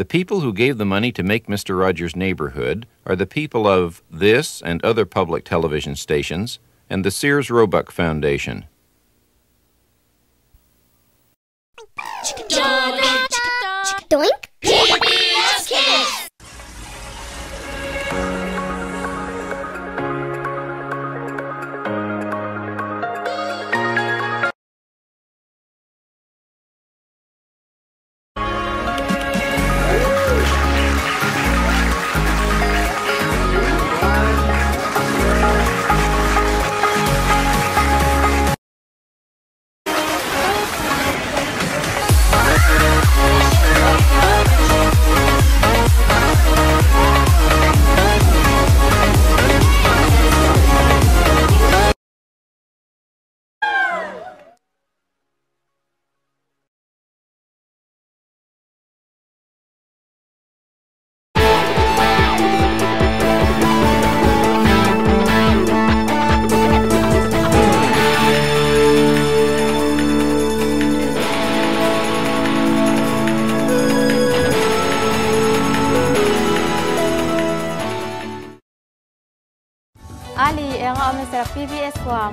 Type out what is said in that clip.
The people who gave the money to make Mr. Rogers' neighborhood are the people of this and other public television stations and the Sears Roebuck Foundation. Doink. Ali, Erang Amnestar, PBS Guam.